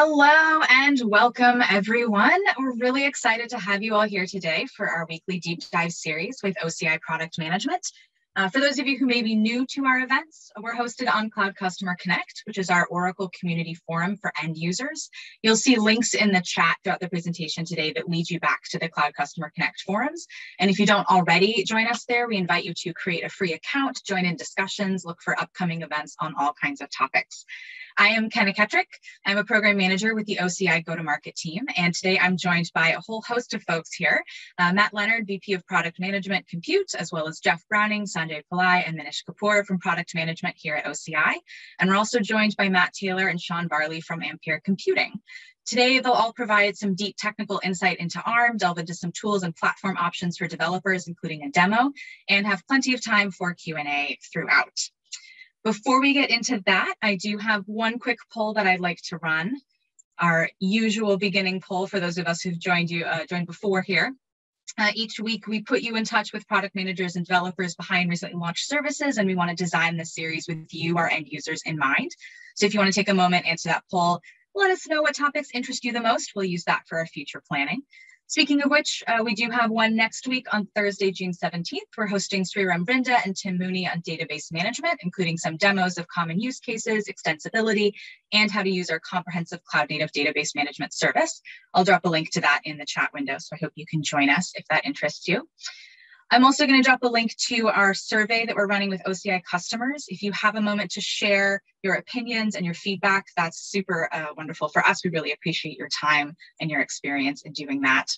Hello and welcome, everyone. We're really excited to have you all here today for our weekly deep dive series with OCI Product Management. Uh, for those of you who may be new to our events, we're hosted on Cloud Customer Connect, which is our Oracle community forum for end users. You'll see links in the chat throughout the presentation today that lead you back to the Cloud Customer Connect forums. And if you don't already join us there, we invite you to create a free account, join in discussions, look for upcoming events on all kinds of topics. I am Kenna Kettrick. I'm a program manager with the OCI go-to-market team, and today I'm joined by a whole host of folks here. Uh, Matt Leonard, VP of Product Management Compute, as well as Jeff Browning, Sanjay Pillai, and Manish Kapoor from Product Management here at OCI. And we're also joined by Matt Taylor and Sean Varley from Ampere Computing. Today, they'll all provide some deep technical insight into ARM, delve into some tools and platform options for developers, including a demo, and have plenty of time for Q&A throughout. Before we get into that, I do have one quick poll that I'd like to run. Our usual beginning poll for those of us who've joined you uh, joined before here. Uh, each week, we put you in touch with product managers and developers behind recently launched services, and we want to design this series with you, our end users, in mind. So if you want to take a moment, answer that poll, let us know what topics interest you the most. We'll use that for our future planning. Speaking of which, uh, we do have one next week on Thursday, June 17th. We're hosting Sriram Brinda and Tim Mooney on database management, including some demos of common use cases, extensibility, and how to use our comprehensive cloud native database management service. I'll drop a link to that in the chat window, so I hope you can join us if that interests you. I'm also going to drop a link to our survey that we're running with OCI customers. If you have a moment to share your opinions and your feedback, that's super uh, wonderful for us. We really appreciate your time and your experience in doing that.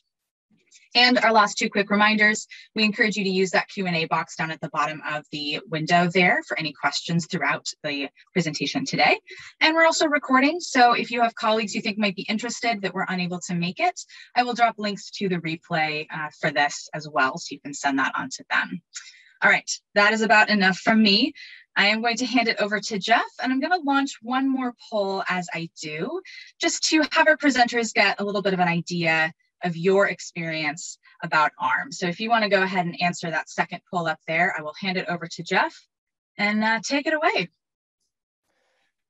And our last two quick reminders, we encourage you to use that Q&A box down at the bottom of the window there for any questions throughout the presentation today. And we're also recording, so if you have colleagues you think might be interested that we're unable to make it, I will drop links to the replay uh, for this as well, so you can send that on to them. All right, that is about enough from me. I am going to hand it over to Jeff, and I'm going to launch one more poll as I do, just to have our presenters get a little bit of an idea of your experience about ARM. So if you want to go ahead and answer that second poll up there, I will hand it over to Jeff and uh, take it away.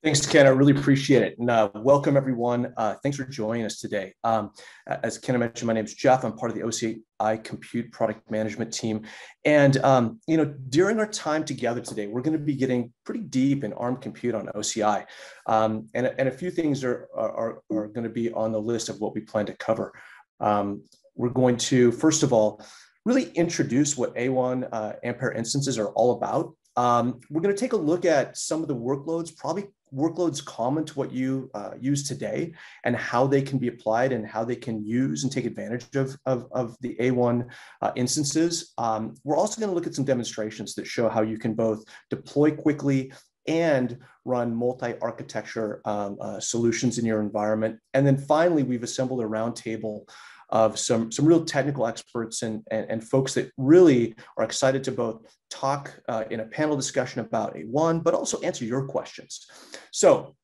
Thanks, Ken. I really appreciate it. And uh, welcome, everyone. Uh, thanks for joining us today. Um, as Ken mentioned, my name is Jeff. I'm part of the OCI Compute product management team. And, um, you know, during our time together today, we're going to be getting pretty deep in ARM compute on OCI. Um, and, and a few things are, are, are going to be on the list of what we plan to cover. Um, we're going to, first of all, really introduce what A1 uh, Ampere instances are all about. Um, we're going to take a look at some of the workloads, probably workloads common to what you uh, use today and how they can be applied and how they can use and take advantage of, of, of the A1 uh, instances. Um, we're also going to look at some demonstrations that show how you can both deploy quickly and run multi-architecture um, uh, solutions in your environment. And then finally, we've assembled a roundtable of some, some real technical experts and, and, and folks that really are excited to both talk uh, in a panel discussion about A1, but also answer your questions. So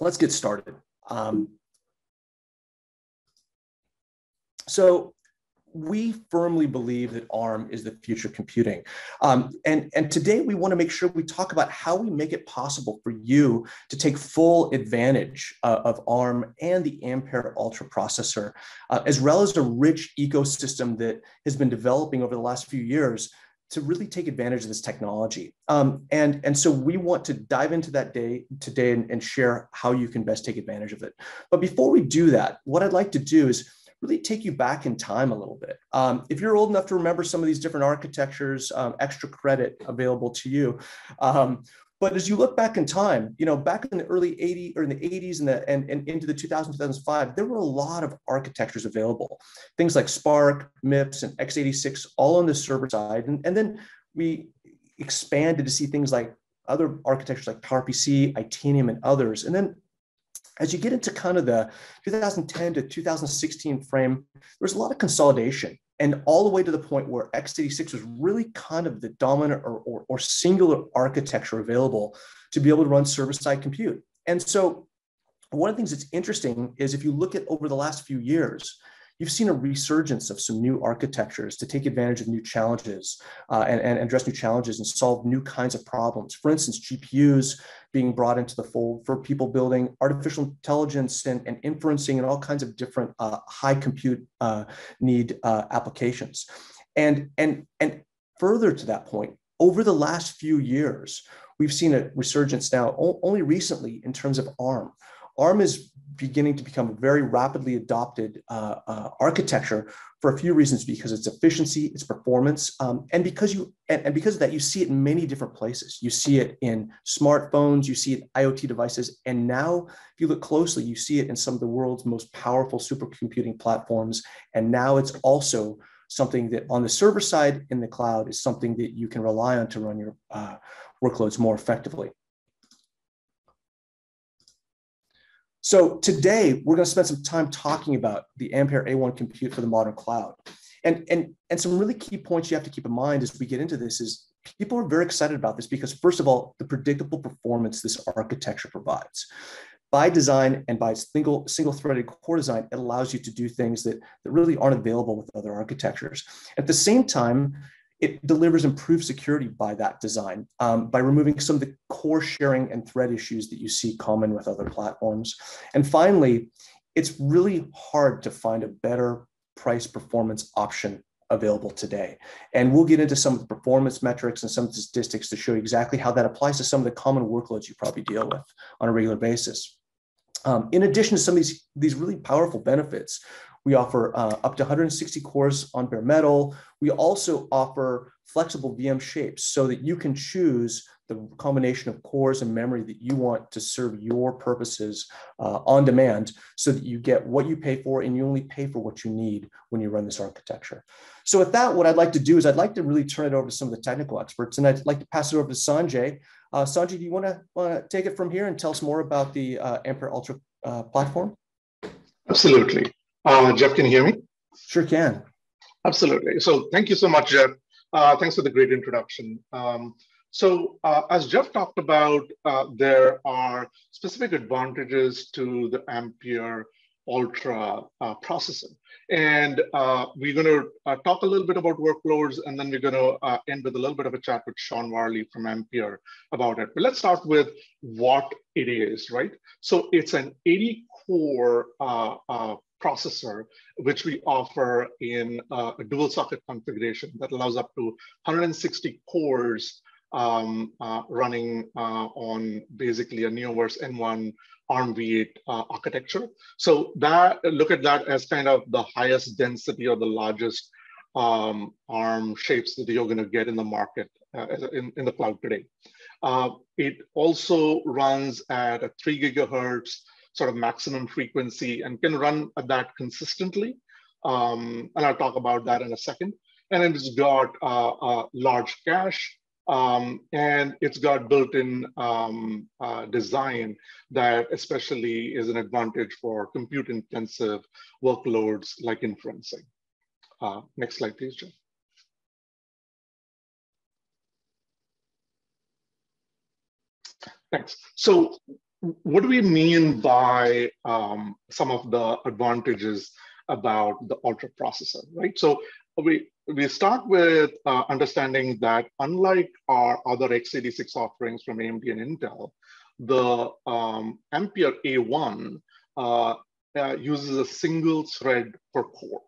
let's get started. Um, so we firmly believe that ARM is the future of computing. Um, and, and today we want to make sure we talk about how we make it possible for you to take full advantage uh, of ARM and the Ampere Altra processor, uh, as well as a rich ecosystem that has been developing over the last few years to really take advantage of this technology. Um, and, and so we want to dive into that day today and, and share how you can best take advantage of it. But before we do that, what I'd like to do is really take you back in time a little bit. Um, if you're old enough to remember some of these different architectures, um, extra credit available to you. Um, but as you look back in time, you know, back in the early 80s or in the 80s and, the, and, and into the 2000s, 2005, there were a lot of architectures available. Things like SPARC, MIPS, and x86, all on the server side. And, and then we expanded to see things like other architectures like PowerPC, Itanium, and others. And then as you get into kind of the 2010 to 2016 frame, there's a lot of consolidation and all the way to the point where x86 was really kind of the dominant or, or, or singular architecture available to be able to run server-side compute. And so one of the things that's interesting is if you look at over the last few years, you've seen a resurgence of some new architectures to take advantage of new challenges uh, and, and address new challenges and solve new kinds of problems. For instance, GPUs being brought into the fold for people building artificial intelligence and, and inferencing and all kinds of different uh, high compute uh, need uh, applications. And, and, and further to that point, over the last few years, we've seen a resurgence now only recently in terms of ARM. ARM is beginning to become a very rapidly adopted uh, uh, architecture for a few reasons because its efficiency, its performance, um, and because you and, and, because of that, you see it in many different places. You see it in smartphones, you see it in IoT devices, and now if you look closely, you see it in some of the world's most powerful supercomputing platforms. And now it's also something that on the server side in the cloud is something that you can rely on to run your uh, workloads more effectively. So today we're going to spend some time talking about the Ampere A1 compute for the modern cloud. And, and, and some really key points you have to keep in mind as we get into this is people are very excited about this because first of all, the predictable performance this architecture provides. By design and by single, single threaded core design, it allows you to do things that, that really aren't available with other architectures. At the same time, it delivers improved security by that design um, by removing some of the core sharing and thread issues that you see common with other platforms. And finally, it's really hard to find a better price performance option available today. And we'll get into some of the performance metrics and some statistics to show you exactly how that applies to some of the common workloads you probably deal with on a regular basis. Um, in addition to some of these, these really powerful benefits, we offer uh, up to 160 cores on bare metal. We also offer flexible VM shapes so that you can choose the combination of cores and memory that you want to serve your purposes uh, on demand so that you get what you pay for and you only pay for what you need when you run this architecture. So with that, what I'd like to do is I'd like to really turn it over to some of the technical experts and I'd like to pass it over to Sanjay. Uh, Sanjay, do you want to wanna take it from here and tell us more about the uh, Ampere Altra uh, platform? Absolutely. Uh, Jeff, can you hear me? Sure can. Absolutely. So thank you so much, Jeff. Uh, thanks for the great introduction. Um, so uh, as Jeff talked about, uh, there are specific advantages to the Ampere Altra uh, processor. And uh, we're going to uh, talk a little bit about workloads, and then we're going to uh, end with a little bit of a chat with Sean Varley from Ampere about it. But let's start with what it is, right? So it's an 80 core processor, which we offer in uh, a dual socket configuration that allows up to 160 cores um, uh, running uh, on basically a Neoverse N1 ARMv8 uh, architecture. So that look at that as kind of the highest density or the largest um, ARM shapes that you're going to get in the market uh, in, in the cloud today. Uh, it also runs at a three gigahertz sort of maximum frequency and can run at that consistently. Um, and I'll talk about that in a second. And it's got uh, a large cache, um, and it's got built-in um, uh, design that especially is an advantage for compute-intensive workloads like inferencing. Uh, next slide, please, Jeff. Thanks. So what do we mean by um, some of the advantages about the Altra processor, right? So we, we start with uh, understanding that unlike our other x86 offerings from AMD and Intel, the um, Ampere A1 uh, uh, uses a single thread per core.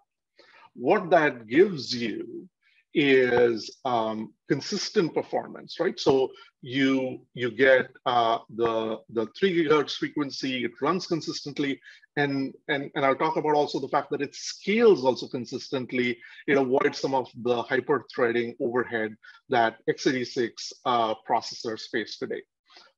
What that gives you is um, consistent performance, right? So you you get uh, the the three gigahertz frequency, it runs consistently, and and and I'll talk about also the fact that it scales also consistently. It avoids some of the hyper threading overhead that x86 uh, processors face today.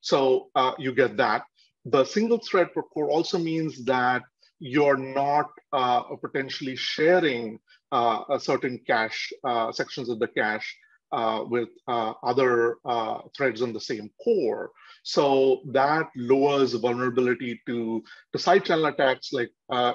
So uh, you get that. The single thread per core also means that you're not uh, potentially sharing uh, certain cache, uh, sections of the cache uh, with uh, other threads on the same core. So that lowers vulnerability to, to side channel attacks, like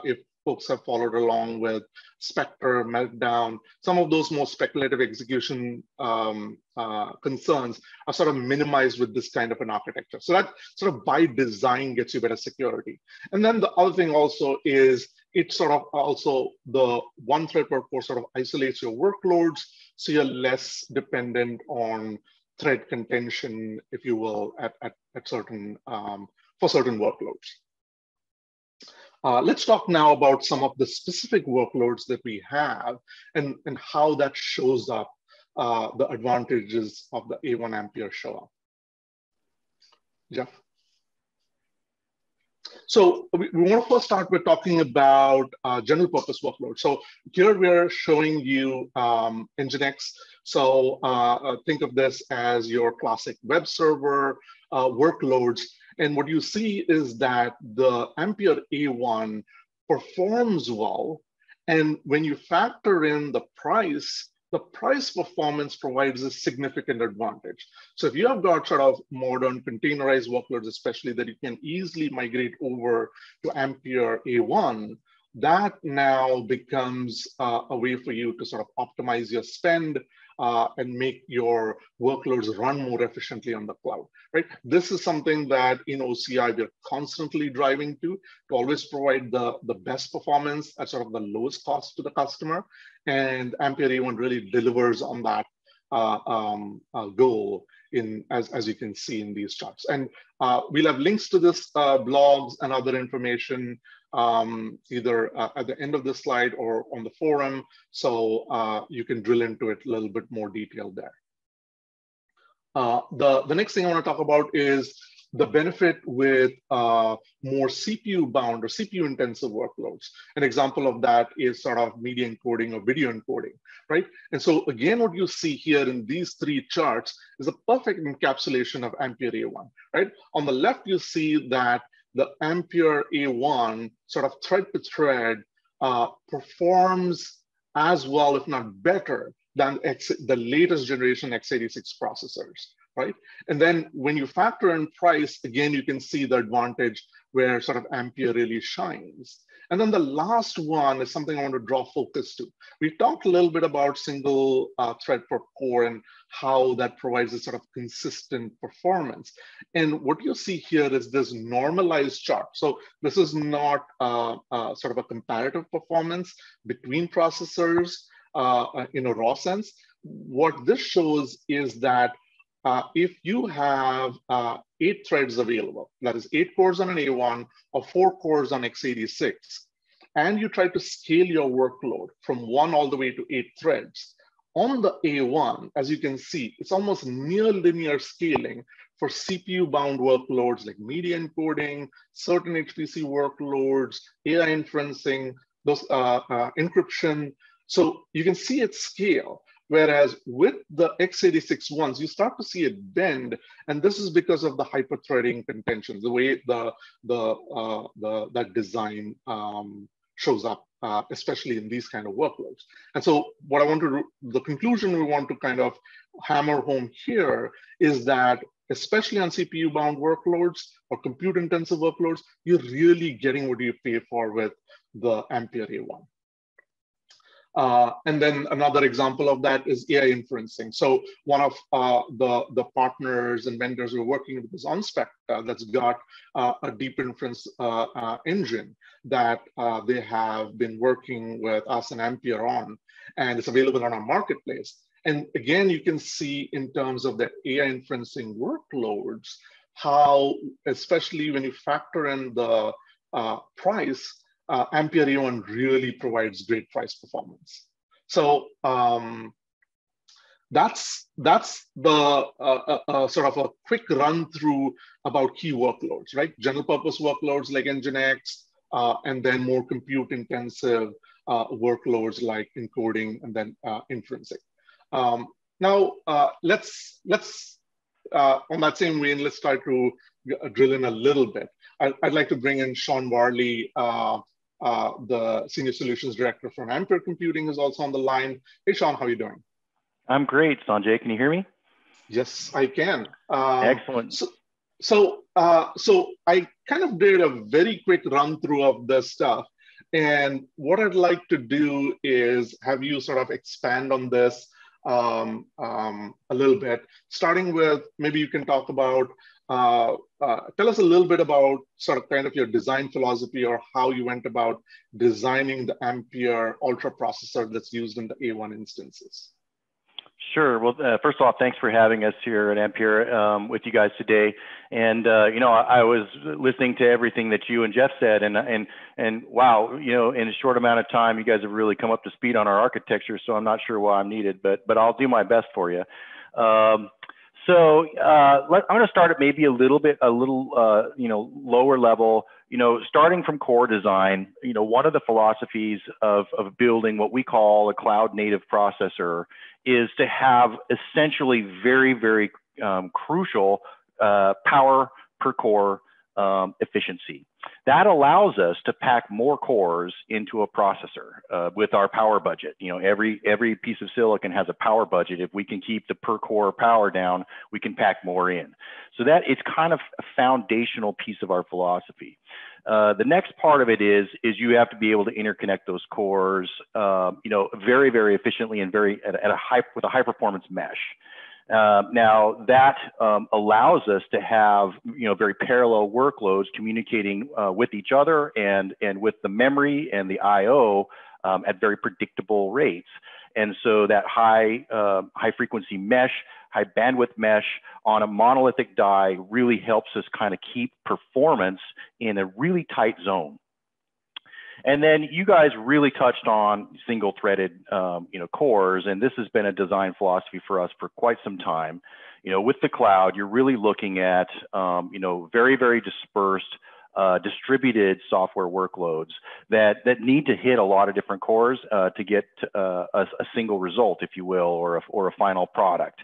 if folks have followed along with Spectre, Meltdown, some of those more speculative execution um, uh, concerns are sort of minimized with this kind of an architecture. So that sort of by design gets you better security. And then the other thing also is it sort of also the one thread per core sort of isolates your workloads, so you're less dependent on thread contention, if you will, at, at, at certain um, for certain workloads. Uh, let's talk now about some of the specific workloads that we have and, and how that shows up, uh, the advantages of the A1 Ampere show up. Jeff? So we, we, want to first start with talking about uh, general purpose workloads. So here we're showing you um, Nginx. So uh, uh, think of this as your classic web server uh, workloads. And what you see is that the Ampere A1 performs well. And when you factor in the price, the price performance provides a significant advantage. So if you have got sort of modern containerized workloads, especially that you can easily migrate over to Ampere A1, that now becomes uh, a way for you to sort of optimize your spend uh, and make your workloads run more efficiently on the cloud, right? This is something that in OCI we're constantly driving to, to always provide the, the best performance at sort of the lowest cost to the customer. And Ampere A1 really delivers on that uh, um, uh, goal in as, as you can see in these charts. And uh, we'll have links to this uh, blogs and other information um, either uh, at the end of the slide or on the forum. So uh, you can drill into it a little bit more detail there. Uh, the, the next thing I want to talk about is the benefit with uh, more CPU bound or CPU intensive workloads. An example of that is sort of media encoding or video encoding, right? And so again, what you see here in these three charts is a perfect encapsulation of Ampere A1, right? On the left, you see that the Ampere A1 sort of thread to thread uh, performs as well, if not better, than X, the latest generation x86 processors, right? And then when you factor in price, again, you can see the advantage where sort of Ampere really shines. And then the last one is something I want to draw focus to. We talked a little bit about single uh, thread per core and how that provides a sort of consistent performance. And what you see here is this normalized chart. So this is not uh, uh, sort of a comparative performance between processors uh, in a raw sense. What this shows is that uh, if you have uh, eight threads available, that is eight cores on an A1 or four cores on x86, and you try to scale your workload from one all the way to eight threads, on the A1, as you can see, it's almost near linear scaling for CPU bound workloads like media encoding, certain HPC workloads, AI inferencing, those uh, uh, encryption. So you can see it scale. Whereas with the x86 ones, you start to see it bend, and this is because of the hyperthreading contention, the way the the uh, the that design um, shows up, uh, especially in these kind of workloads. And so, what I want to the conclusion we want to kind of hammer home here is that especially on CPU bound workloads or compute intensive workloads, you're really getting what you pay for with the Ampere A1. Uh, and then another example of that is AI inferencing. So one of uh, the, the partners and vendors we're working with is OnSpec uh, that's got uh, a deep inference uh, engine that they have been working with us and Ampere on, and it's available on our marketplace. And again, you can see in terms of the AI inferencing workloads, how, especially when you factor in the price, uh, Ampere A1 really provides great price performance. So um, that's that's the uh, uh, uh, sort of a quick run through about key workloads, right? General purpose workloads like Nginx, uh, and then more compute intensive uh, workloads like encoding and then inferencing. Um, now let's let's on that same vein, let's try to drill in a little bit. I'd, like to bring in Sean Varley, uh, uh, the Senior Solutions Director from Ampere Computing is also on the line. Hey, Sean, how are you doing? I'm great, Sanjay. Can you hear me? Yes, I can. Um, Excellent. So, so, uh, so I kind of did a very quick run through of this stuff. And what I'd like to do is have you sort of expand on this um, um, a little bit, starting with maybe you can talk about, uh, uh, tell us a little bit about sort of kind of your design philosophy or how you went about designing the Ampere Altra processor that's used in the A1 instances. Sure. Well, uh, first of all, thanks for having us here at Ampere um, with you guys today. And uh, you know, I, I, was listening to everything that you and Jeff said, and and and wow, you know, in a short amount of time, you guys have really come up to speed on our architecture. So I'm not sure why I'm needed, but but I'll do my best for you. Um, so uh, let, I'm going to start at maybe a little bit, a little, uh, you know, lower level. You know, starting from core design. You know, one of the philosophies of of building what we call a cloud native processor is to have essentially very, very um, crucial uh, power per core um, efficiency. That allows us to pack more cores into a processor uh, with our power budget. You know, every every piece of silicon has a power budget. If we can keep the per core power down, we can pack more in. So that it's kind of a foundational piece of our philosophy. Uh, the next part of it is is you have to be able to interconnect those cores, uh, you know, very very efficiently and very at, at a high with a high performance mesh. Uh, now that um, allows us to have you know very parallel workloads communicating uh, with each other and and with the memory and the I/O um, at very predictable rates. And so that high uh, high frequency mesh, high bandwidth mesh on a monolithic die really helps us kind of keep performance in a really tight zone. And then you guys really touched on single threaded, um, you know, cores, and this has been a design philosophy for us for quite some time. You know, with the cloud, you're really looking at, um, you know, very, very dispersed, uh, distributed software workloads that that need to hit a lot of different cores uh, to get uh, a, a, single result, if you will, or a, or a final product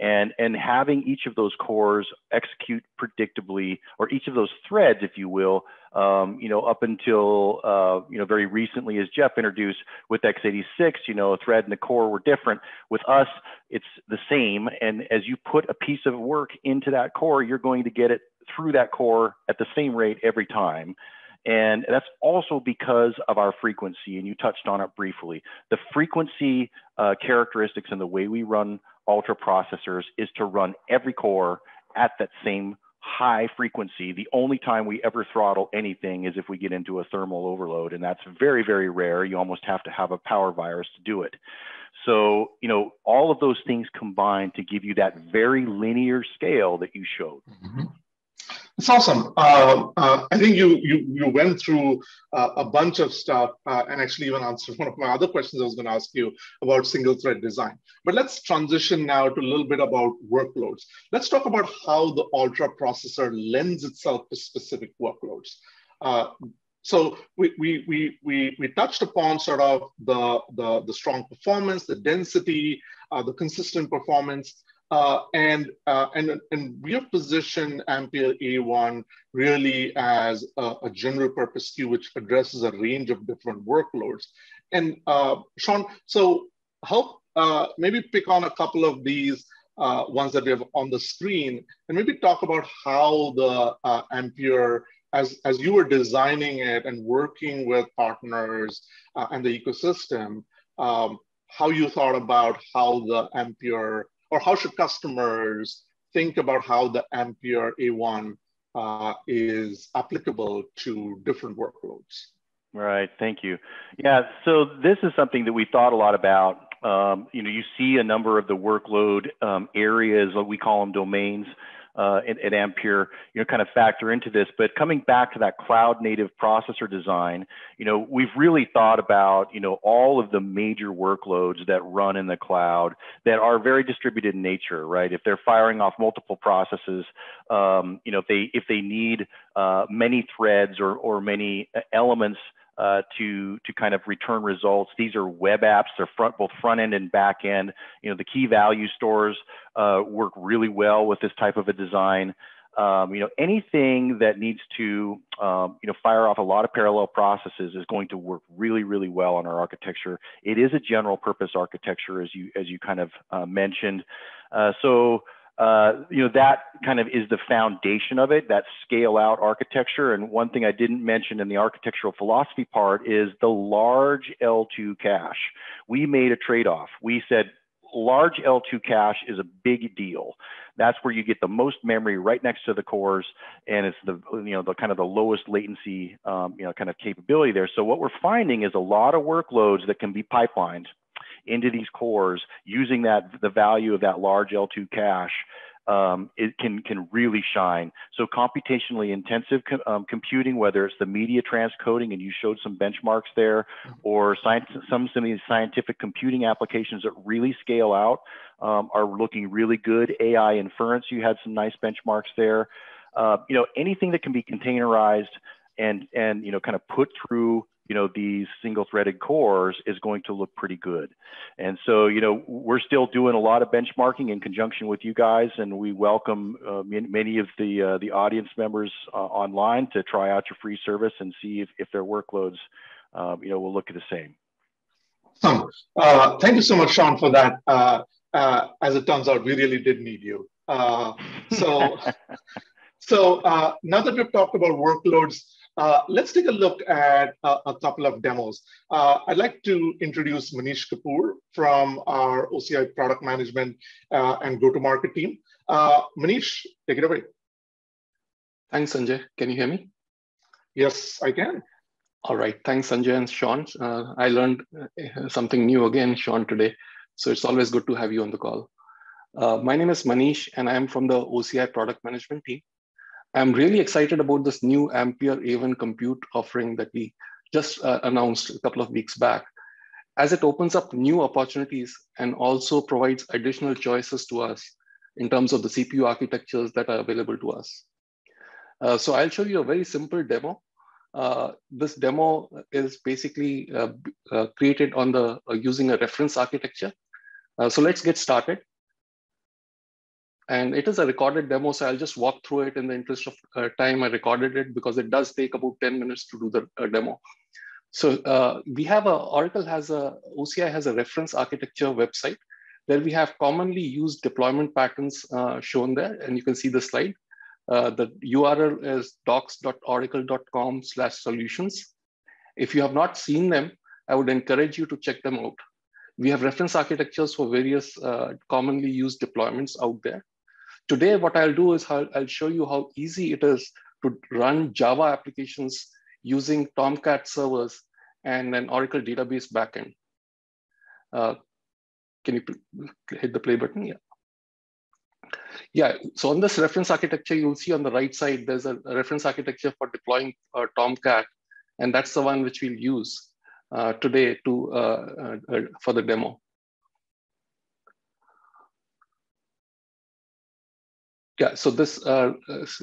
and and having each of those cores execute predictably or each of those threads if you will um, you know up until uh, you know very recently as jeff introduced with x86 you know a thread and the core were different. With us it's the same. And as you put a piece of work into that core you're going to get it through that core at the same rate every time. And that's also because of our frequency, and you touched on it briefly. The frequency uh, characteristics and the way we run Altra processors is to run every core at that same high frequency. The only time we ever throttle anything is if we get into a thermal overload, and that's very, very rare. You almost have to have a power virus to do it. So, you know, all of those things combine to give you that very linear scale that you showed. Mm -hmm. It's awesome. Uh, uh, I think you you you went through uh, a bunch of stuff uh, and actually even answered one of my other questions I was going to ask you about single thread design. But let's transition now to a little bit about workloads. Let's talk about how the Altra processor lends itself to specific workloads. Uh, so we, we, we, we, we touched upon sort of the, the, the strong performance, the density, uh, the consistent performance. Uh, and, uh, and, and we have positioned Ampere A1 really as a, a, general purpose queue, which addresses a range of different workloads. And uh, Sean, so help uh, maybe pick on a couple of these uh, ones that we have on the screen, and maybe talk about how the uh, Ampere, as, as you were designing it and working with partners and the ecosystem, um, how you thought about how the Ampere or how should customers think about how the Ampere A1 uh, is applicable to different workloads? Right, thank you. Yeah, so this is something that we thought a lot about. Um, you know, you see a number of the workload um, areas, we call them domains, uh, at, at, Ampere, you know, kind of factor into this. But coming back to that cloud native processor design, you know, we've really thought about, you know, all of the major workloads that run in the cloud that are very distributed in nature, right? If they're firing off multiple processes, um, you know, if they if they need uh, many threads or or many elements uh, to to kind of return results. These are web apps. They're front both front end and back end. You know, the key value stores uh, work really well with this type of a design. Um, you know, anything that needs to um, you know fire off a lot of parallel processes is going to work really really well on our architecture. It is a general purpose architecture, as you as you kind of uh, mentioned. Uh, so uh, you know, that kind of is the foundation of it, that scale out architecture. And one thing I didn't mention in the architectural philosophy part is the large L2 cache. We made a trade off. We said, large L2 cache is a big deal. That's where you get the most memory right next to the cores, and it's the you know the kind of the lowest latency um, you know kind of capability there. So what we're finding is a lot of workloads that can be pipelined into these cores using that the value of that large L2 cache um, it can can really shine. So computationally intensive um, computing, whether it's the media transcoding, and you showed some benchmarks there, or science, some some of these scientific computing applications that really scale out um, are looking really good. AI inference, you had some nice benchmarks there. Uh, you know, anything that can be containerized and and you know kind of put through you know, these single threaded cores is going to look pretty good. And so, you know, we're still doing a lot of benchmarking in conjunction with you guys, and we welcome uh, many of the, uh, the audience members uh, online to try out your free service and see if, if their workloads, um, you know, will look the same. Awesome. Uh, thank you so much, Sean, for that. Uh, uh, as it turns out, we really did need you. so, so now that we've talked about workloads, uh, let's take a look at a, a couple of demos. Uh, I'd like to introduce Manish Kapoor from our OCI product management uh, and go-to-market team. Uh, Manish, take it away. Thanks, Sanjay. Can you hear me? Yes, I can. All right. Thanks, Sanjay and Sean. Uh, I learned uh, something new again, Sean, today. So it's always good to have you on the call. my name is Manish, and I am from the OCI product management team. I'm really excited about this new Ampere A1 compute offering that we just uh, announced a couple of weeks back, as it opens up new opportunities and also provides additional choices to us in terms of the CPU architectures that are available to us. Uh, so I'll show you a very simple demo. Uh, this demo is basically uh, uh, created on the uh, using a reference architecture. so let's get started. And it is a recorded demo, so I'll just walk through it in the interest of uh, time. I recorded it because it does take about 10 minutes to do the uh, demo. So uh, we have a, Oracle has a, OCI has a reference architecture website where we have commonly used deployment patterns uh, shown there. And you can see the slide. Uh, the URL is docs.oracle.com slash solutions. If you have not seen them, I would encourage you to check them out. We have reference architectures for various uh, commonly used deployments out there. Today, what I'll do is I'll, I'll show you how easy it is to run Java applications using Tomcat servers and an Oracle database backend. Uh, can you hit the play button? Yeah. Yeah, so on this reference architecture, you'll see on the right side, there's a, reference architecture for deploying uh, Tomcat, and that's the one which we'll use uh, today to uh, uh, for the demo. Yeah, so this, uh,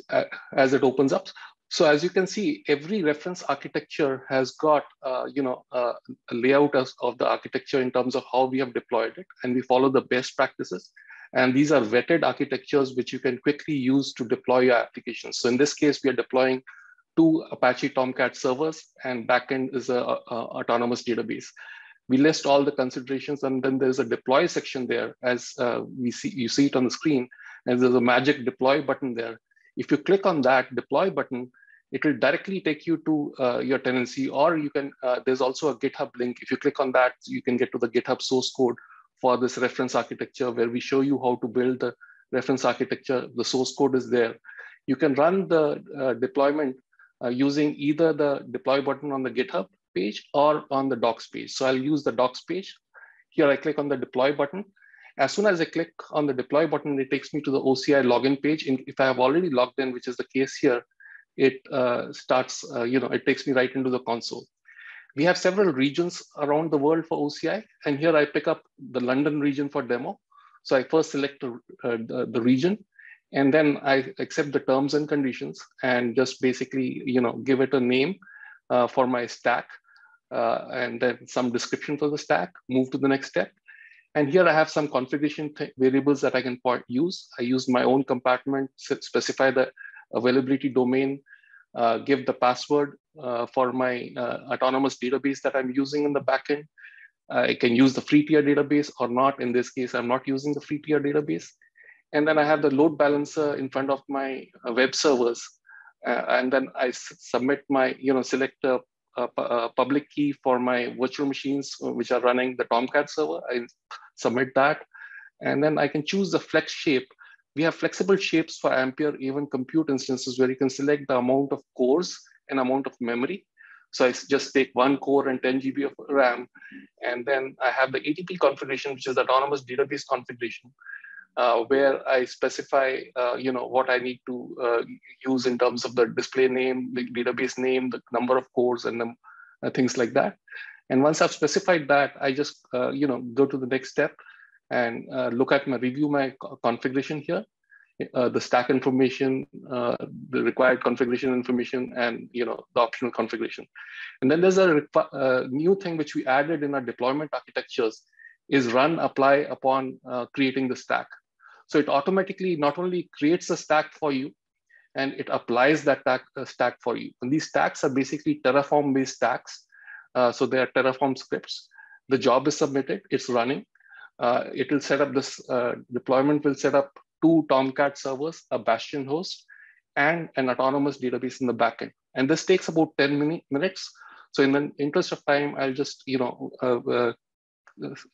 uh, as it opens up, so as you can see, every reference architecture has got, uh, you know, uh, a layout of, of the architecture in terms of how we have deployed it, and we follow the best practices. And these are vetted architectures which you can quickly use to deploy your applications. So in this case, we are deploying two Apache Tomcat servers, and backend is a, a, a autonomous database. We list all the considerations, and then there's a deploy section there, as uh, we see you see it on the screen and there's a magic deploy button there. If you click on that deploy button, it will directly take you to uh, your tenancy, or you can, uh, there's also a GitHub link. If you click on that, you can get to the GitHub source code for this reference architecture where we show you how to build the reference architecture. The source code is there. You can run the uh, deployment uh, using either the deploy button on the GitHub page or on the docs page. So I'll use the docs page. Here I click on the deploy button as soon as I click on the deploy button, it takes me to the OCI login page. And if I have already logged in, which is the case here, it uh, starts, uh, you know, it takes me right into the console. We have several regions around the world for OCI. And here I pick up the London region for demo. So I first select the, uh, the, the, region and then I accept the terms and conditions and just basically, you know, give it a name uh, for my stack uh, and then some description for the stack, move to the next step. And here I have some configuration variables that I can use. I use my own compartment, specify the availability domain, uh, give the password uh, for my uh, autonomous database that I'm using in the backend. I can use the free tier database or not. In this case, I'm not using the free tier database. And then I have the load balancer in front of my uh, web servers. Uh, and then I submit my, you know, select a, a, public key for my virtual machines, uh, which are running the Tomcat server. I submit that. And then I can choose the flex shape. We have flexible shapes for Ampere even compute instances where you can select the amount of cores and amount of memory. So I just take one core and 10 GB of RAM. And then I have the ATP configuration, which is autonomous database configuration, uh, where I specify, uh, you know, what I need to uh, use in terms of the display name, the database name, the number of cores, and uh, things like that. And once I've specified that, I just, uh, you know, go to the next step and uh, look at my review my configuration here. The stack information, the required configuration information, and you know the optional configuration. And then there's a new thing which we added in our deployment architectures is run apply upon creating the stack. So it automatically not only creates a stack for you, and it applies that stack, uh, stack for you. And these stacks are basically Terraform-based stacks. so they are Terraform scripts. The job is submitted, it's running. it will set up this deployment will set up two Tomcat servers, a Bastion host, and an autonomous database in the backend. And this takes about 10 minutes. So in the interest of time, I'll just you know uh, uh,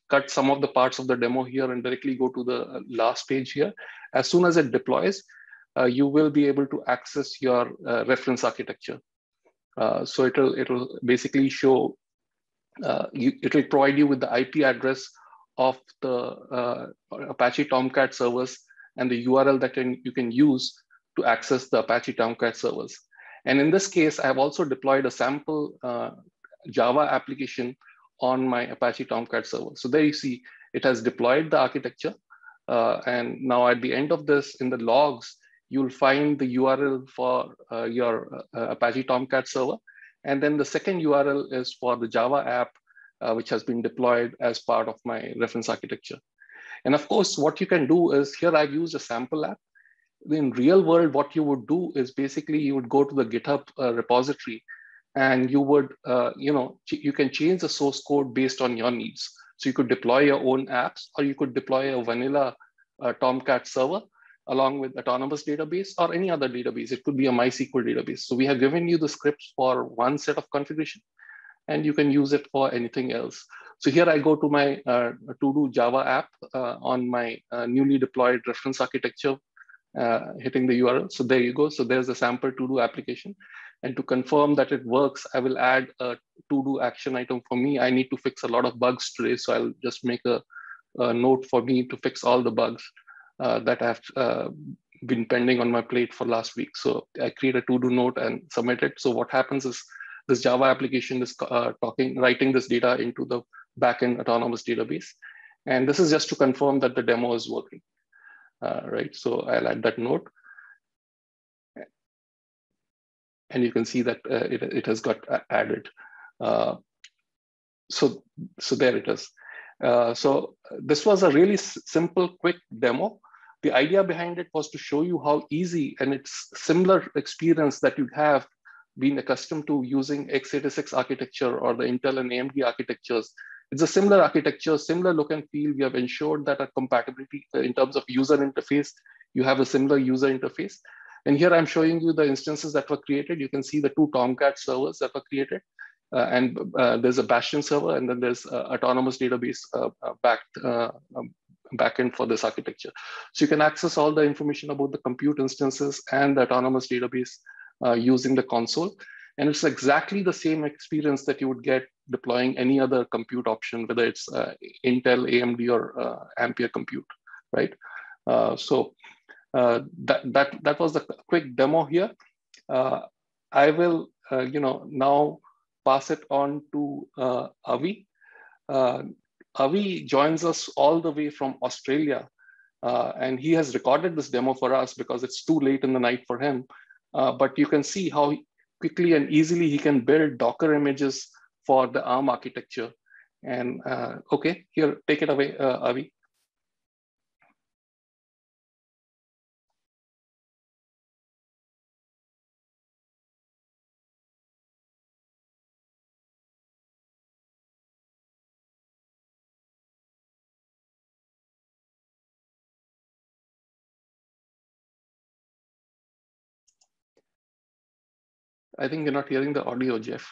cut some of the parts of the demo here and directly go to the last page here. As soon as it deploys, uh, you will be able to access your uh, reference architecture. Uh, so it'll it'll basically show uh, you, it will provide you with the IP address of the Apache Tomcat servers and the URL that can, you can use to access the Apache Tomcat servers. And in this case, I have also deployed a sample uh, Java application on my Apache Tomcat server. So there you see, it has deployed the architecture. Uh, and now at the end of this, in the logs, you'll find the URL for uh, your uh, Apache Tomcat server. And then the second URL is for the Java app, uh, which has been deployed as part of my reference architecture. And of course, what you can do is here I've used a sample app. In real world, what you would do is basically you would go to the GitHub uh, repository and you would, uh, you know, you can change the source code based on your needs. So you could deploy your own apps or you could deploy a vanilla uh, Tomcat server along with autonomous database or any other database. It could be a MySQL database. So we have given you the scripts for one set of configuration and you can use it for anything else. So here I go to my uh, to-do Java app uh, on my uh, newly deployed reference architecture, uh, hitting the URL. So there you go. So there's a sample to-do application. And to confirm that it works, I will add a to-do action item for me. I need to fix a lot of bugs today. So I'll just make a, a note for me to fix all the bugs uh, that have uh, been pending on my plate for last week. So I create a to-do note and submit it. So what happens is this Java application is talking, writing this data into the backend autonomous database. And this is just to confirm that the demo is working, uh, right? So I'll add that note. And you can see that uh, it, it has got added. Uh, so, so there it is. Uh, so this was a really simple, quick demo. The idea behind it was to show you how easy and it's similar experience that you have been accustomed to using x86 architecture or the Intel and AMD architectures it's a similar architecture, similar look and feel. We have ensured that a compatibility uh, in terms of user interface, you have a similar user interface. And here I'm showing you the instances that were created. You can see the two Tomcat servers that were created. Uh, and uh, there's a Bastion server, and then there's uh, autonomous database uh, uh, backed um, backend for this architecture. So you can access all the information about the compute instances and the autonomous database using the console. And it's exactly the same experience that you would get deploying any other compute option, whether it's uh, Intel, AMD, or uh, Ampere compute, right? Uh, so uh, that, that, that was the quick demo here. Uh, I will, uh, you know, now pass it on to Avi. Avi joins us all the way from Australia, and he has recorded this demo for us because it's too late in the night for him. but you can see how quickly and easily he can build Docker images for the ARM architecture. And uh, okay, here, take it away, uh, Avi. I think you're not hearing the audio, Jeff.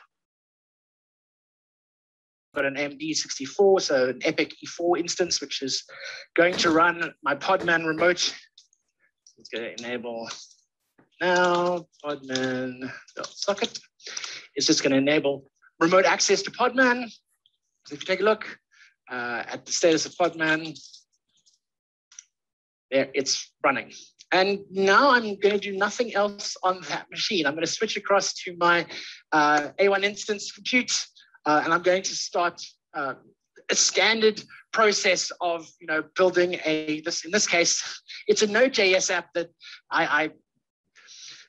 got an AMD64, so an EPYC E4 instance, which is going to run my Podman remote. It's going to enable now Podman socket. It's just going to enable remote access to Podman. So if you take a look uh, at the status of Podman, there it's running. And now I'm going to do nothing else on that machine. I'm going to switch across to my uh, A1 instance compute, uh, and I'm going to start uh, a standard process of you know building a this in this case it's a Node.js app that I, I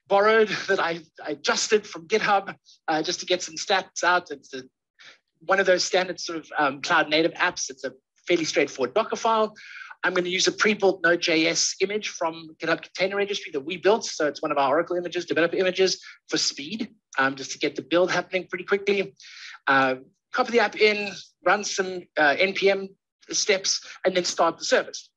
borrowed that I, I, adjusted from GitHub uh, just to get some stats out. It's a, one of those standard sort of um, cloud native apps. It's a fairly straightforward Docker file. I'm going to use a pre-built Node.js image from GitHub Container Registry that we built. So it's one of our Oracle images, developer images for speed, um, just to get the build happening pretty quickly. Uh, copy the app in, run some uh, NPM steps, and then start the service.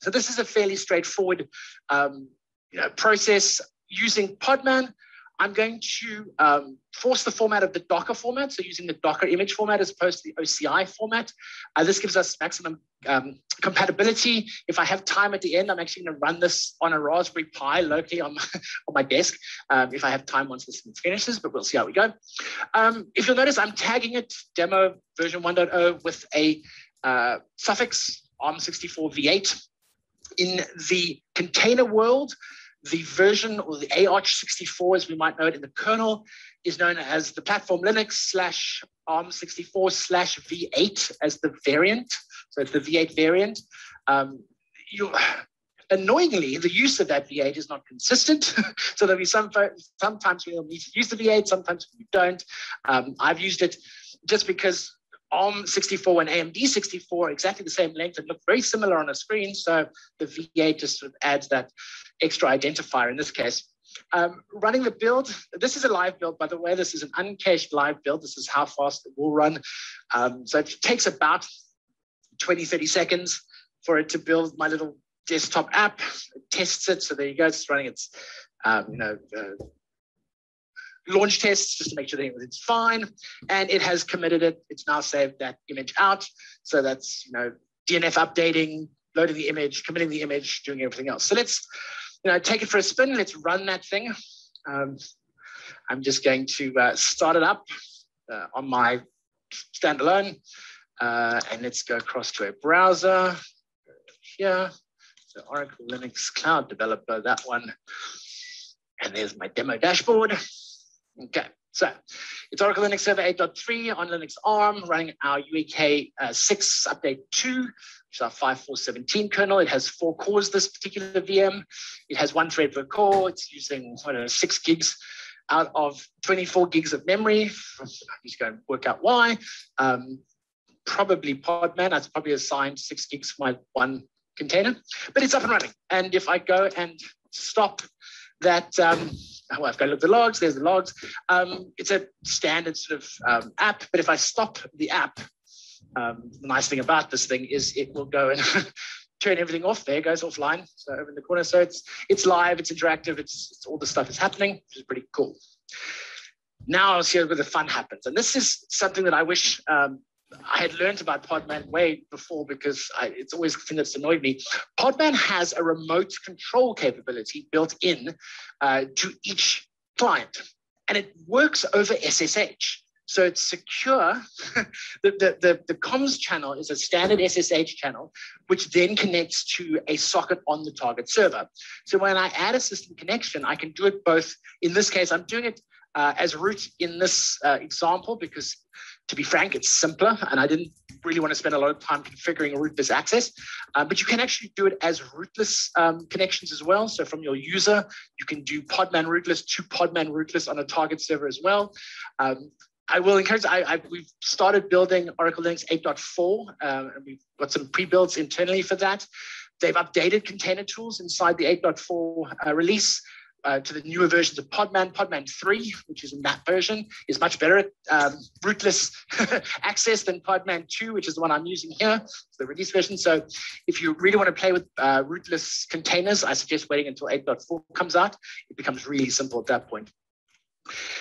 So this is a fairly straightforward um, you know, process using Podman. I'm going to um, force the format of the Docker format, so using the Docker image format as opposed to the OCI format. Uh, this gives us maximum um, compatibility. If I have time at the end, I'm actually going to run this on a Raspberry Pi locally on my, on my desk um, if I have time once this finishes, but we'll see how we go. Um, if you'll notice, I'm tagging it demo version 1.0 with a uh, suffix ARM64 V8. In the container world, the version or the AArch64, as we might know it in the kernel, is known as the platform Linux slash ARM64 slash V8 as the variant. So it's the V8 variant. Um, you, annoyingly, the use of that V8 is not consistent. so there'll be some sometimes we'll need to use the V8, sometimes we don't. Um, I've used it just because ARM64 and AMD64 exactly the same length and look very similar on a screen. So the V8 just sort of adds that extra identifier in this case. Um, running the build, this is a live build, by the way. This is an uncached live build. This is how fast it will run. Um, so it takes about 20, 30 seconds for it to build my little desktop app. It tests it. So there you go. It's running its, um, you know, uh, launch tests just to make sure that it's fine. And it has committed it. It's now saved that image out. So that's, you know, DNF updating, loading the image, committing the image, doing everything else. So let's, you know, take it for a spin. Let's run that thing. Um, I'm just going to uh, start it up uh, on my standalone. Uh, and let's go across to a browser here. So Oracle Linux Cloud Developer, that one. And there's my demo dashboard. Okay, so it's Oracle Linux Server 8.3 on Linux ARM running our UEK uh, 6 update 2, which is our 5417 kernel. It has four cores, this particular VM. It has one thread per core. It's using, I don't know, six gigs out of 24 gigs of memory. I'm just going to work out why. Um, probably Podman, I've probably assigned six gigs for my one container, but it's up and running. And if I go and stop that, um, well, I've got to look at the logs, there's the logs. Um, it's a standard sort of um, app, but if I stop the app, um, the nice thing about this thing is it will go and turn everything off. There goes offline. So over in the corner. So it's it's live, it's interactive, it's, it's all the stuff is happening, which is pretty cool. Now I'll see where the fun happens. And this is something that I wish um, I had learned about Podman way before because I, it's always the thing that's annoyed me. Podman has a remote control capability built in uh, to each client, and it works over SSH. So it's secure. the, the, the, the, comms channel is a standard SSH channel, which then connects to a socket on the target server. So when I add a system connection, I can do it both. In this case, I'm doing it uh, as root in this uh, example because to be frank, it's simpler, and I didn't really want to spend a lot of time configuring a rootless access. Uh, but you can actually do it as rootless um, connections as well. So from your user, you can do Podman rootless to Podman rootless on a target server as well. Um, I will encourage, I, I, we've started building Oracle Linux 8.4, um, and we've got some pre-builds internally for that. They've updated container tools inside the 8.4 uh, release uh, to the newer versions of Podman. Podman 3, which is in that version, is much better at um, rootless access than Podman 2, which is the one I'm using here. It's the release version. So if you really want to play with uh, rootless containers, I suggest waiting until 8.4 comes out. It becomes really simple at that point.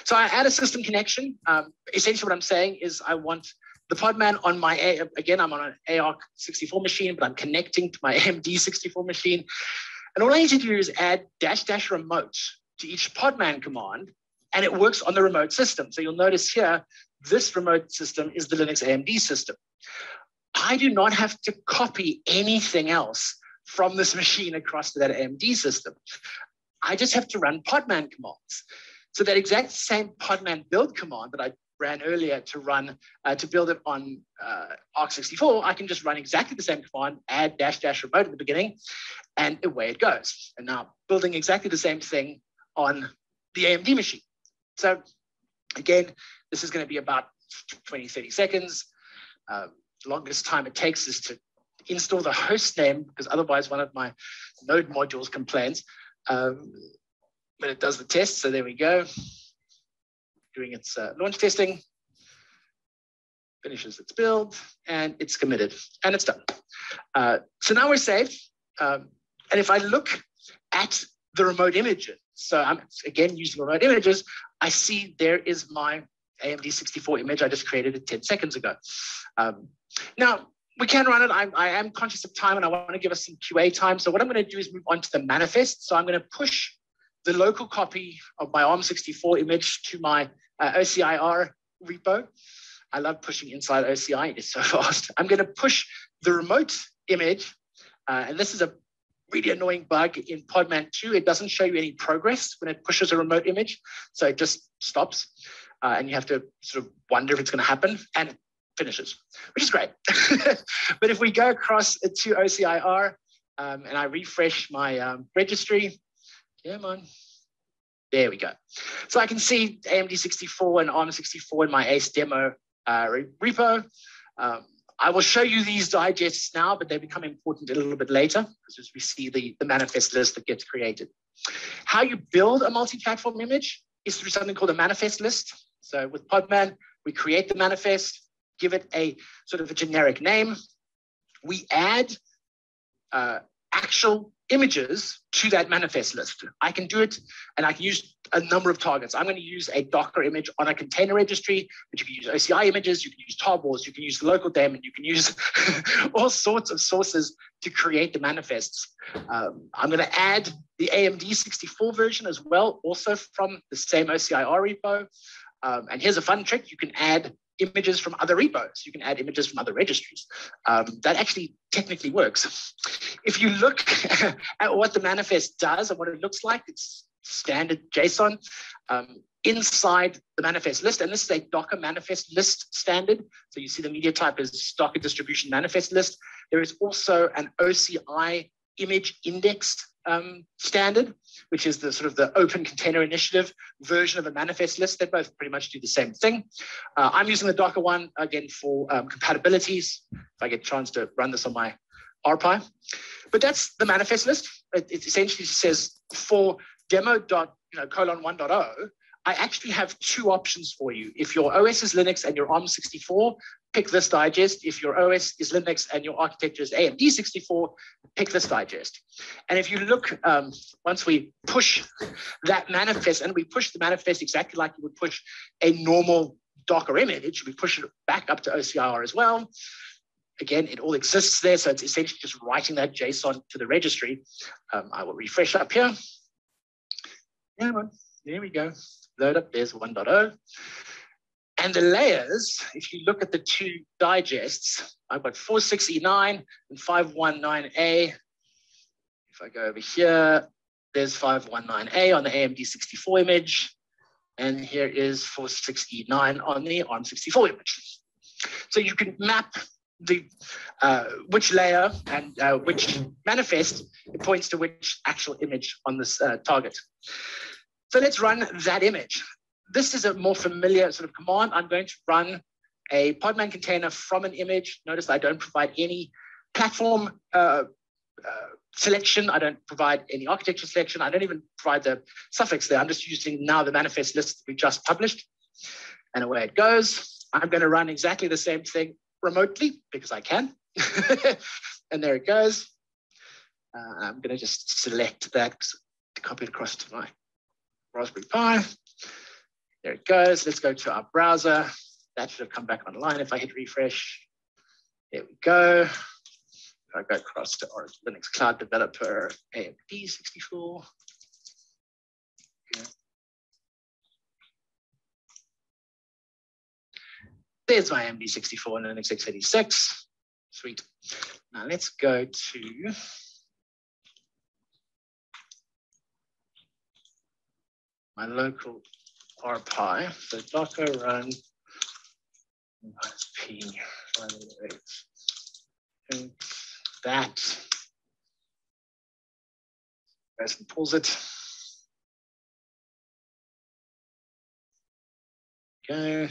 So I add a system connection. Um, essentially what I'm saying is I want the Podman on my, a again, I'm on an AArch64 machine, but I'm connecting to my AMD64 machine. And all I need to do is add dash dash remote to each Podman command, and it works on the remote system. So you'll notice here, this remote system is the Linux AMD system. I do not have to copy anything else from this machine across to that AMD system. I just have to run podman commands. So that exact same podman build command that I ran earlier to run, uh, to build it on uh, AArch64, I can just run exactly the same command, add dash dash remote at the beginning, and away it goes. And now building exactly the same thing on the AMD machine. So again, this is going to be about 20, 30 seconds. Uh, longest time it takes is to install the host name because otherwise one of my node modules complains um, when it does the test. So there we go. Doing its uh, launch testing, finishes its build, and it's committed, and it's done. Uh, so now we're saved. Um, and if I look at the remote images, so I'm again using remote images, I see there is my AMD 64 image I just created it 10 seconds ago. Um, now, we can run it. I'm, I am conscious of time and I want to give us some QA time. So what I'm going to do is move on to the manifest. So I'm going to push the local copy of my ARM64 image to my uh, OCIR repo. I love pushing inside OCI. It is so fast. I'm going to push the remote image. Uh, and this is a really annoying bug in Podman 2. It doesn't show you any progress when it pushes a remote image. So it just stops. Uh, and you have to sort of wonder if it's going to happen. And finishes, which is great. but if we go across to OCIR um, and I refresh my um, registry, come on, there we go. So I can see AMD64 and ARM64 in my ACE demo uh, repo. Um, I will show you these digests now, but they become important a little bit later because as we see the, the manifest list that gets created. How you build a multi-platform image is through something called a manifest list. So with Podman, we create the manifest, give it a sort of a generic name. We add uh, actual images to that manifest list. I can do it and I can use a number of targets. I'm going to use a Docker image on a container registry, but you can use OCI images, you can use tarballs, you can use local daemon, you can use all sorts of sources to create the manifests. Um, I'm going to add the AMD 64 version as well, also from the same OCIR repo. Um, and here's a fun trick. You can add images from other repos. You can add images from other registries. Um, that actually technically works. If you look at what the manifest does and what it looks like, it's standard JSON um, inside the manifest list. And this is a Docker manifest list standard. So you see the media type is Docker distribution manifest list. There is also an OCI image index um, standard, which is the sort of the open container initiative version of a manifest list. They both pretty much do the same thing. Uh, I'm using the Docker one again for um, compatibilities. If I get a chance to run this on my RPi. But that's the manifest list. It, it essentially says for demo dot you know colon 1.0, I actually have two options for you. If your OS is Linux and your ARM64, pick this digest. If your OS is Linux and your architecture is AMD64, pick this digest. And if you look, um, once we push that manifest, and we push the manifest exactly like you would push a normal Docker image, we push it back up to OCR as well. Again, it all exists there, so it's essentially just writing that JSON to the registry. Um, I will refresh up here. Yeah, there we go. Load up, there's 1.0. And the layers, if you look at the two digests, I've got 469 and 519A. If I go over here, there's 519A on the AMD 64 image. And here is 469 on the ARM64 image. So you can map the uh, which layer and uh, which manifest it points to which actual image on this uh, target. So let's run that image this is a more familiar sort of command. I'm going to run a Podman container from an image. Notice I don't provide any platform uh, uh, selection. I don't provide any architecture selection. I don't even provide the suffix there. I'm just using now the manifest list we just published. And away it goes. I'm going to run exactly the same thing remotely because I can. and there it goes. Uh, I'm going to just select that to copy it across to my Raspberry Pi. There it goes. Let's go to our browser. that should have come back online if I hit refresh. There we go. If I go across to Oracle Linux Cloud Developer AMD 64. There's my AMD 64 and Linux x86. Sweet. Now let's go to my local RPi. So docker run p and that. Person pulls it. Okay.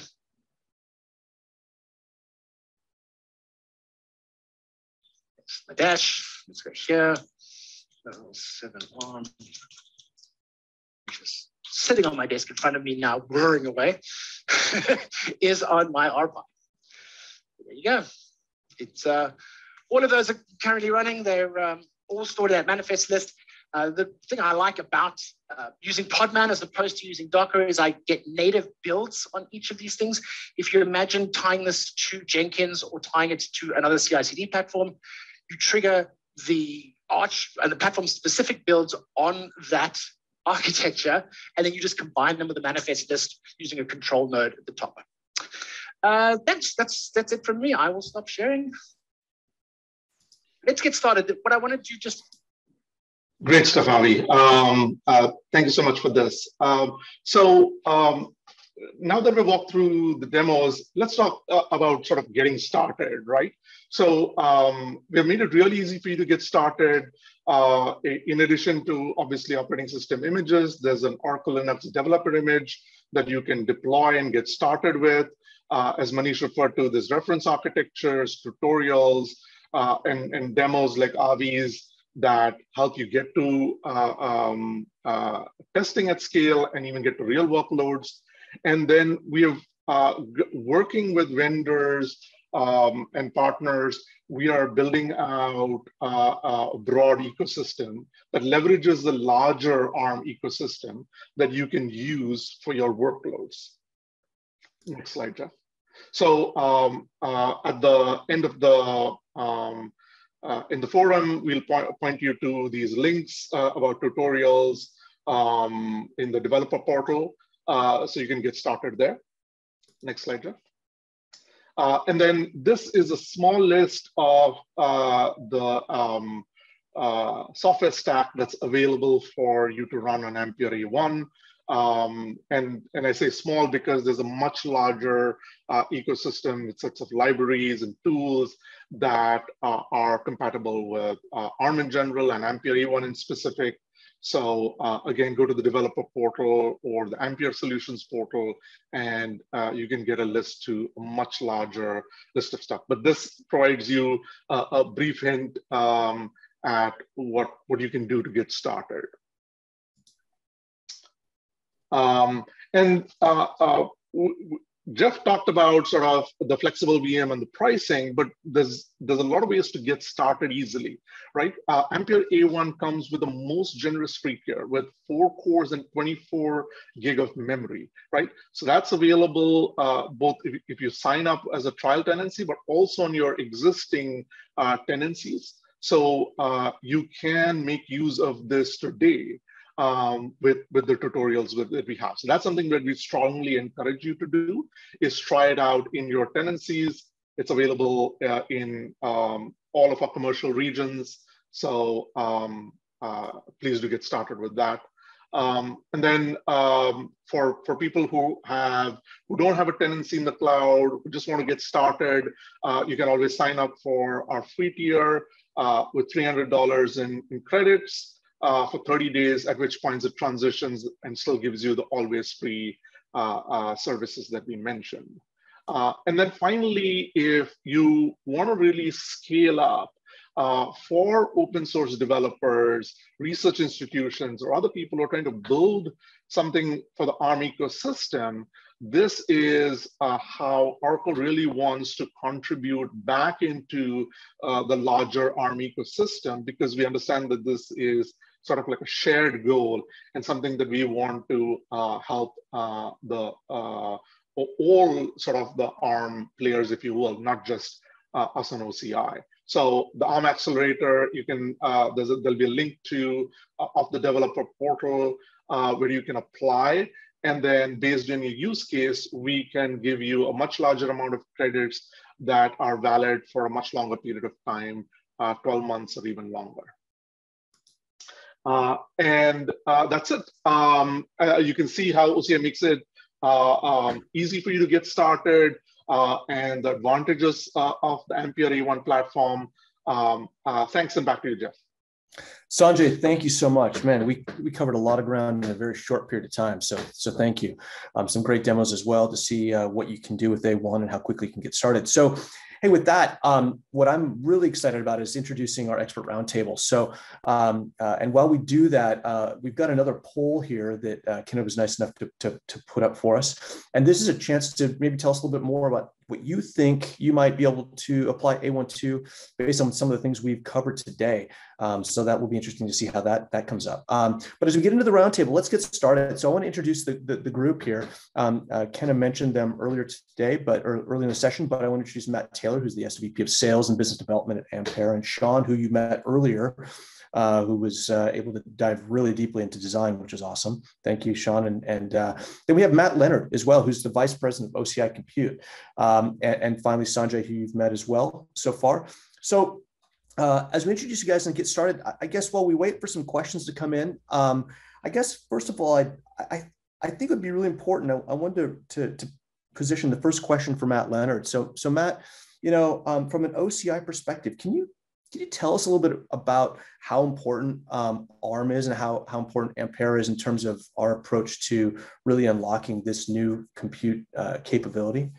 my dash. Let's go here. Level seven on. Just sitting on my desk in front of me now, whirring away, is on my RPi. There you go. It's uh, all of those are currently running. They're um, all stored in that manifest list. Uh, the thing I like about uh, using Podman as opposed to using Docker is I get native builds on each of these things. If you imagine tying this to Jenkins or tying it to another CI/CD platform, you trigger the Arch and the platform specific builds on that architecture, and then you just combine them with a manifest list using a control node at the top. Uh, that's that's that's it from me. I will stop sharing. Let's get started. What I want to do just Great stuff, Avi. Um, uh, thank you so much for this. Um, so um, now that we've walked through the demos, let's talk uh, about sort of getting started, right? So um, we've made it really easy for you to get started. Uh, in addition to obviously operating system images, there's an Oracle Linux developer image that you can deploy and get started with. Uh, as Manish referred to, there's reference architectures, tutorials, uh, and, and demos like Avi's that help you get to uh, um, uh, testing at scale and even get to real workloads. And then we are uh, working with vendors um, and partners, we are building out uh, a broad ecosystem that leverages the larger ARM ecosystem that you can use for your workloads. Next slide, Jeff. So um, uh, at the end of the um, uh, in the forum, we'll point, point you to these links uh, about tutorials um, in the developer portal. Uh, so you can get started there. Next slide, Jeff. Uh, and then this is a small list of uh, the um, uh, software stack that's available for you to run on Ampere A1. Um, and, and I say small because there's a much larger uh, ecosystem with sets of libraries and tools that uh, are compatible with ARM in general and Ampere A1 in specific. So uh, again, go to the developer portal or the Ampere Solutions portal, and uh, you can get a list to a much larger list of stuff. But this provides you a, a brief hint um, at what, what you can do to get started. Um, and uh, uh Jeff talked about sort of the flexible VM and the pricing, but there's there's a lot of ways to get started easily, right? Uh, Ampere A1 comes with the most generous free tier with four cores and 24 gig of memory, right? So that's available uh, both if, if, you sign up as a trial tenancy, but also on your existing uh, tenancies. So uh, you can make use of this today um, with, with the tutorials that we have. So that's something that we strongly encourage you to do is try it out in your tenancies. It's available uh, in um, all of our commercial regions. So um, uh, please do get started with that. Um, and then um, for, for people who have who don't have a tenancy in the cloud, who just want to get started, uh, you can always sign up for our free tier uh, with $300 in, in credits uh, for 30 days, at which points it transitions and still gives you the always free uh, uh, services that we mentioned. Uh, and then finally, if you want to really scale up uh, for open source developers, research institutions, or other people who are trying to build something for the ARM ecosystem, this is uh, how Oracle really wants to contribute back into uh, the larger ARM ecosystem because we understand that this is sort of like a shared goal and something that we want to uh, help uh, the uh, all sort of the ARM players, if you will, not just uh, us on OCI. So the ARM accelerator, you can uh, a, there'll be a link to of the developer portal where you can apply, and then based on your use case, we can give you a much larger amount of credits that are valid for a much longer period of time, uh, 12 months or even longer. Uh, and uh, that's it. Um, you can see how OCI makes it um, easy for you to get started uh, and the advantages uh, of the Ampere A1 platform. Um, uh, thanks and back to you, Jeff. Sanjay, thank you so much, man. We we covered a lot of ground in a very short period of time, so so thank you. Um, some great demos as well to see uh, what you can do with A1 and how quickly you can get started. So, Hey, with that, um, what I'm really excited about is introducing our expert roundtable. So, um, uh, and while we do that, uh, we've got another poll here that uh, Kenneth was nice enough to, to, to put up for us. And this is a chance to maybe tell us a little bit more about what you think you might be able to apply A1 to based on some of the things we've covered today. Um, so that will be interesting to see how that, that comes up. Um, but as we get into the roundtable, let's get started. So I want to introduce the, the, the group here. Um, uh, Kenna mentioned them earlier today, but or early in the session, but I want to introduce Matt Taylor, who's the SVP of Sales and Business Development at Ampere, and Sean, who you met earlier, uh, who was uh, able to dive really deeply into design, which is awesome. Thank you, Sean. And, and uh, then we have Matt Leonard as well, who's the Vice President of OCI Compute. Um, and, and, finally, Sanjay, who you've met as well so far. So uh, as we introduce you guys and get started, I, I, guess while we wait for some questions to come in, um, I guess first of all, I, I, I think it would be really important. I, I wanted to, to, to position the first question for Matt Leonard. So, so Matt, you know, um, from an OCI perspective, can you can you tell us a little bit about how important um, ARM is and how, how important Ampere is in terms of our approach to really unlocking this new compute uh, capability?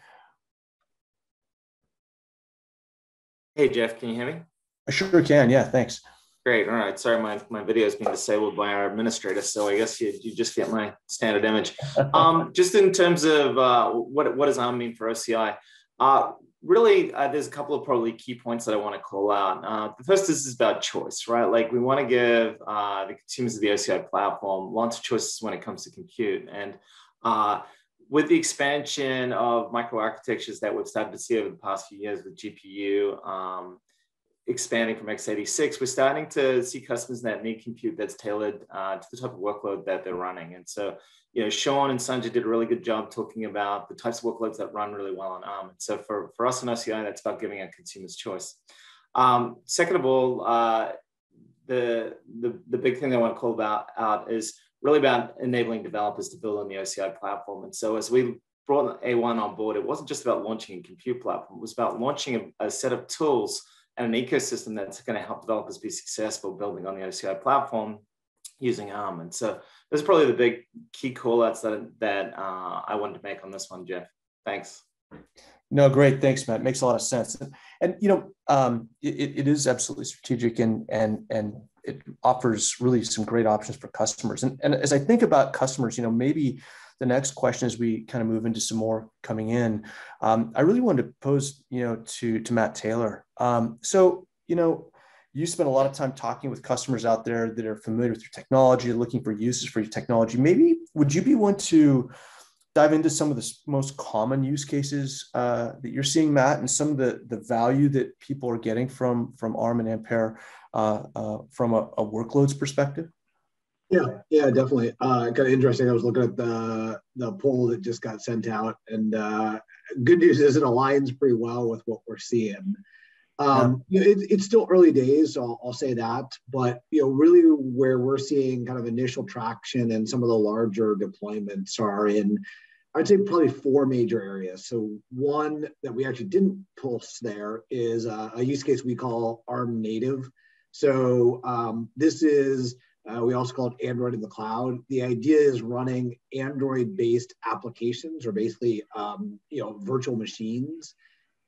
Hey, Jeff, can you hear me? I sure can. Yeah, thanks. Great. All right. Sorry, my, my video is being disabled by our administrator, so I guess you, you just get my standard image. Um, just in terms of uh, what, what does ARM mean for OCI? Uh, really, uh, there's a couple of probably key points that I want to call out. Uh, the first is, is about choice, right? Like we want to give uh, the consumers of the OCI platform lots of choices when it comes to compute. And uh, with the expansion of microarchitectures that we've started to see over the past few years with GPU um, expanding from x86, we're starting to see customers that need compute that's tailored uh, to the type of workload that they're running. And so you know, Sean and Sanjay did a really good job talking about the types of workloads that run really well on ARM. And so for, for us in OCI, that's about giving a consumer's choice. Um, second of all, uh, the, the, the big thing I want to call about out is really about enabling developers to build on the OCI platform. And so as we brought A1 on board, it wasn't just about launching a compute platform, it was about launching a, a set of tools and an ecosystem that's going to help developers be successful building on the OCI platform using ARM. And so those are probably the big key callouts that that uh, I wanted to make on this one, Jeff. Thanks. No, great. Thanks, Matt. Makes a lot of sense. And, and you know, um, it, it is absolutely strategic and and and it offers really some great options for customers. And, and as I think about customers, you know, maybe the next question as we kind of move into some more coming in, um, I really wanted to pose, you know, to to Matt Taylor. Um, so, you know, you spend a lot of time talking with customers out there that are familiar with your technology, looking for uses for your technology. Maybe would you be one to dive into some of the most common use cases uh, that you're seeing, Matt, and some of the, the value that people are getting from from ARM and Ampere uh, uh, from a, a, workloads perspective? Yeah, yeah, definitely. Uh, kind of interesting. I was looking at the the poll that just got sent out, and uh, good news is it aligns pretty well with what we're seeing. Um, you know, it, it's still early days, so I'll, I'll, say that. But you know, really, where we're seeing kind of initial traction and some of the larger deployments are in, I'd say probably four major areas. So one that we actually didn't pulse there is a, a use case we call ARM native. So um, this is uh, we also call it Android in the cloud. The idea is running Android-based applications, or basically, um, you know, virtual machines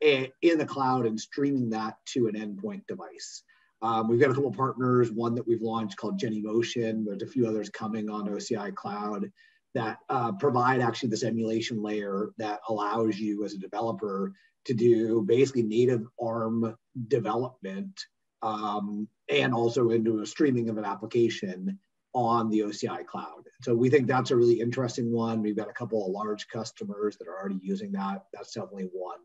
in the cloud and streaming that to an endpoint device. Um, we've got a couple partners, one that we've launched called Genymotion. There's a few others coming on OCI Cloud that uh, provide actually this emulation layer that allows you as a developer to do basically native ARM development um, and also into a streaming of an application on the OCI cloud. So we think that's a really interesting one. We've got a couple of large customers that are already using that. That's definitely one.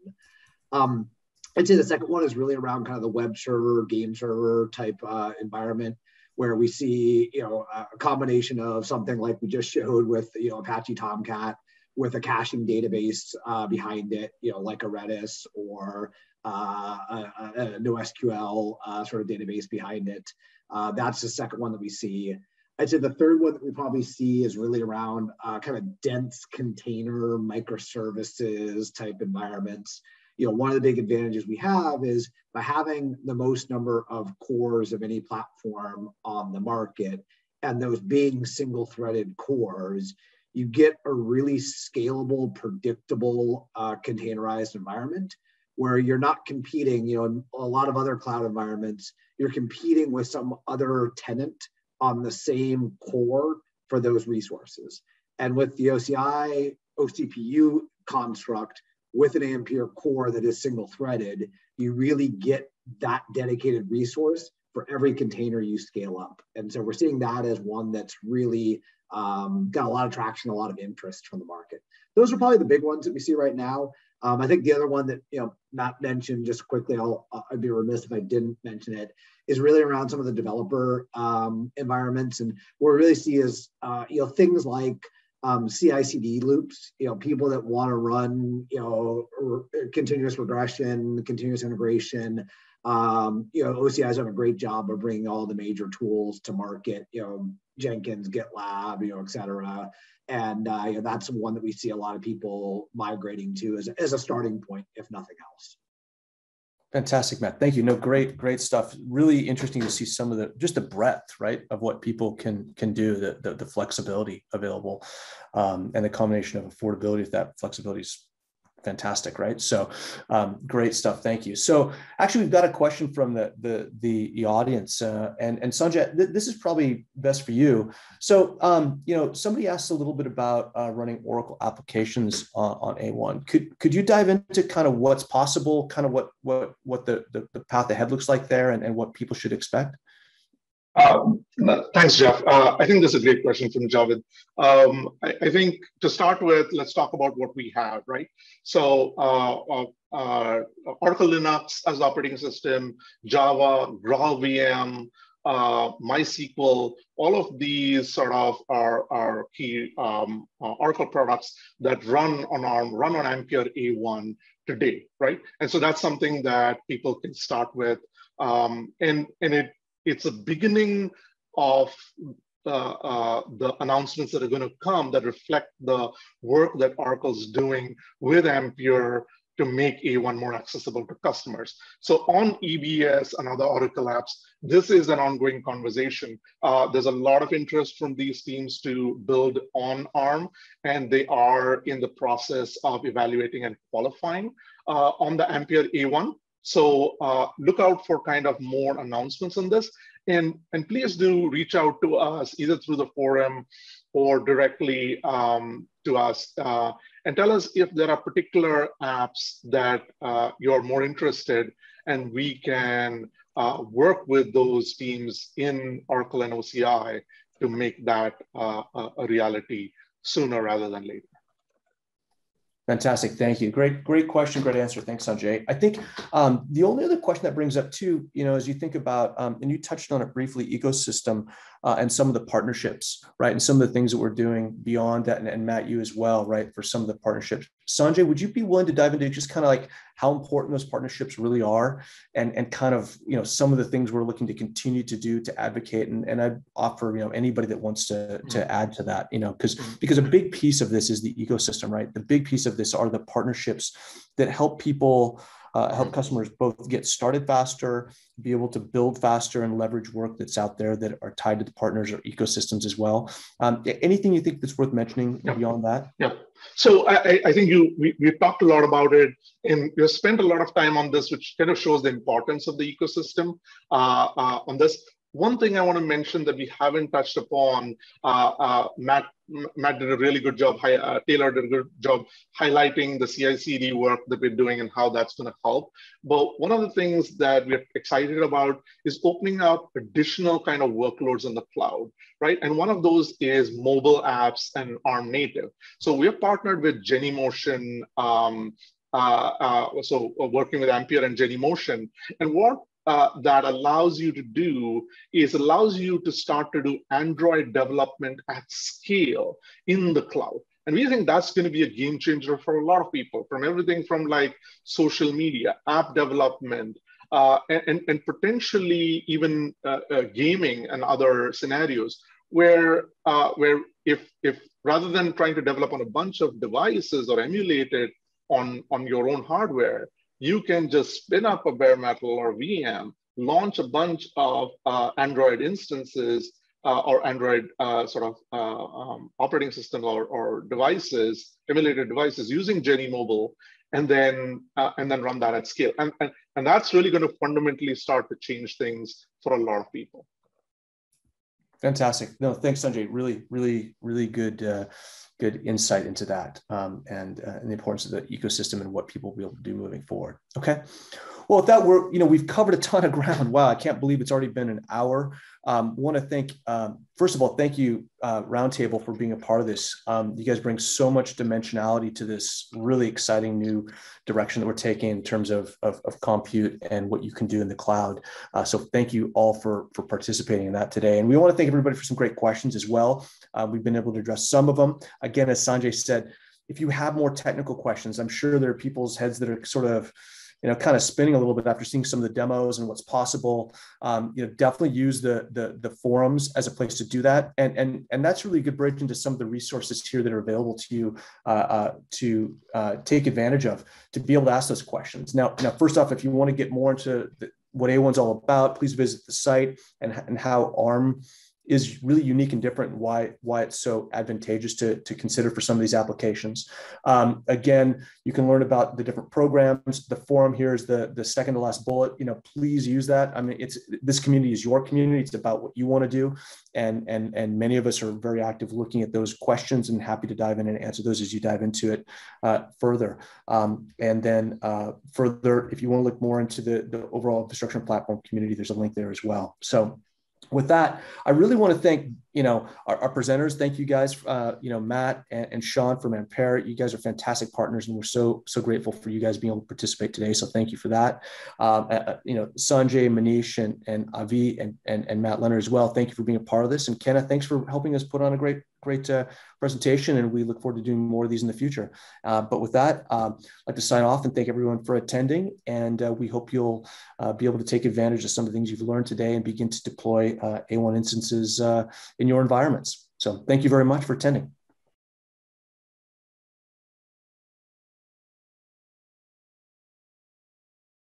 Um, I'd say the second one is really around kind of the web server, game server type uh, environment where we see, you know, a combination of something like we just showed with, you know, Apache Tomcat with a caching database uh, behind it, you know, like a Redis or NoSQL uh, sort of database behind it. Uh, that's the second one that we see. I'd say the third one that we probably see is really around uh, kind of dense container microservices type environments. You know, one of the big advantages we have is by having the most number of cores of any platform on the market, and those being single threaded cores, you get a really scalable, predictable, uh, containerized environment where you're not competing. You know, in a lot of other cloud environments, you're competing with some other tenant on the same core for those resources. And with the OCI OCPU construct with an Ampere core that is single threaded, you really get that dedicated resource for every container you scale up. And so we're seeing that as one that's really um, got a lot of traction, a lot of interest from the market. Those are probably the big ones that we see right now. Um, I think the other one that you know Matt mentioned just quickly, I'll I'd be remiss if I didn't mention it, is really around some of the developer um, environments, and what we really see is uh, you know things like um, CI/CD loops. You know, people that want to run you know re- continuous regression, continuous integration. Um, you know, OCI has done a great job of bringing all the major tools to market. You know, Jenkins, GitLab, you know, et cetera and uh, you know, that's one that we see a lot of people migrating to as, as a starting point, if nothing else. Fantastic, Matt. Thank you. No, great, great stuff. Really interesting to see some of the just the breadth, right, of what people can can do, the the, the flexibility available, um, and the combination of affordability. If that flexibility is fantastic, right? So um, great stuff. Thank you. So actually, we've got a question from the the the, audience, uh, and and Sanjay, th- this is probably best for you. So um, you know, somebody asked a little bit about uh, running Oracle applications on, on A1. Could could you dive into kind of what's possible, kind of what what what the the, the path ahead looks like there, and, and what people should expect? Um, thanks, Jeff. Uh, I think this is a great question from Javed. Um, I, I, think to start with, let's talk about what we have, right? So uh, uh, uh Oracle Linux as operating system, Java, GraalVM, uh, MySQL, all of these sort of are, are key um, uh, Oracle products that run on ARM, run on Ampere A1 today, right? And so that's something that people can start with. Um, and, and it it's a beginning of uh, uh, the announcements that are going to come that reflect the work that Oracle's doing with Ampere to make A1 more accessible to customers. So on EBS and other Oracle apps, this is an ongoing conversation. Uh, there's a lot of interest from these teams to build on ARM, and they are in the process of evaluating and qualifying uh, on the Ampere A1. So uh, look out for kind of more announcements on this. And, and please do reach out to us either through the forum or directly um, to us uh, and tell us if there are particular apps that uh, you're more interested and we can uh, work with those teams in Oracle and OCI to make that uh, a reality sooner rather than later. Fantastic. Thank you. Great, great question. Great answer. Thanks, Sanjay. I think um, the only other question that brings up too, you know, as you think about, um, and you touched on it briefly, ecosystem uh, and some of the partnerships, right? And some of the things that we're doing beyond that, and, and Matt, you as well, right? For some of the partnerships. Sanjay, would you be willing to dive into just kind of like how important those partnerships really are and, and kind of, you know, some of the things we're looking to continue to do to advocate. And, and I'd offer, you know, anybody that wants to, to mm-hmm. add to that, you know, because mm-hmm. because a big piece of this is the ecosystem, right? The big piece of this are the partnerships that help people uh, help customers both get started faster, be able to build faster, and leverage work that's out there that are tied to the partners or ecosystems as well. Um, anything you think that's worth mentioning yeah. beyond that? Yeah. So I, I think you we, we talked a lot about it, and we spent a lot of time on this, which kind of shows the importance of the ecosystem uh, uh, on this One thing I want to mention that we haven't touched upon, uh, uh, Matt Matt did a really good job. Uh, Taylor did a good job highlighting the CI/CD work that we're doing and how that's going to help. But one of the things that we're excited about is opening up additional kind of workloads in the cloud, right? And one of those is mobile apps and ARM native. So we're partnered with Genymotion. Um, uh, uh, so uh, working with Ampere and Genymotion. And what uh, that allows you to do is allows you to start to do Android development at scale in the cloud. And we think that's going to be a game changer for a lot of people, from everything from like social media, app development, uh, and, and potentially even uh, uh, gaming and other scenarios where, uh, where if, if rather than trying to develop on a bunch of devices or emulate it on, on your own hardware, you can just spin up a bare metal or VM, launch a bunch of uh, Android instances uh, or Android uh, sort of uh, um, operating system or, or, devices, emulated devices using Jenny Mobile, and then uh, and then run that at scale. And, and, and that's really going to fundamentally start to change things for a lot of people. Fantastic. No, thanks, Sanjay. Really, really, really good uh, good insight into that um, and, uh, and the importance of the ecosystem and what people will be able to do moving forward. Okay. Well, with that, we're, you know, we've covered a ton of ground. Wow, I can't believe it's already been an hour. Um, want to thank, um, first of all, thank you, uh, Roundtable, for being a part of this. Um, you guys bring so much dimensionality to this really exciting new direction that we're taking in terms of, of, of compute and what you can do in the cloud. Uh, so thank you all for, for participating in that today. And we want to thank everybody for some great questions as well. Uh, we've been able to address some of them. Again, as Sanjay said, if you have more technical questions, I'm sure there are people's heads that are sort of you know, kind of spinning a little bit after seeing some of the demos and what's possible. Um, you know, definitely use the, the the forums as a place to do that, and and and that's really a good bridge into some of the resources here that are available to you uh, uh, to uh, take advantage of to be able to ask those questions. Now, now, first off, if you want to get more into the, what A1's all about, please visit the site and and how ARM is really unique and different and why why it's so advantageous to, to consider for some of these applications. Um, again, you can learn about the different programs. The forum here is the, the second to last bullet. You know, please use that. I mean, it's this community is your community. It's about what you want to do. And, and, and many of us are very active looking at those questions and happy to dive in and answer those as you dive into it uh, further. Um, and then uh, further, if you want to look more into the, the overall infrastructure platform community, there's a link there as well. So with that, I really want to thank you know our, our presenters. Thank you guys, uh, you know Matt and, and, Sean from Ampere. You guys are fantastic partners, and we're so so grateful for you guys being able to participate today. So thank you for that. Um, uh, uh you know Sanjay, Manish, and and Avi and, and and Matt Leonard as well. Thank you for being a part of this, and Kenna, thanks for helping us put on a great great uh, presentation, and we look forward to doing more of these in the future. Uh, but with that, um, I'd like to sign off and thank everyone for attending, and uh, we hope you'll uh, be able to take advantage of some of the things you've learned today and begin to deploy uh, A1 instances in your environments. So thank you very much for attending.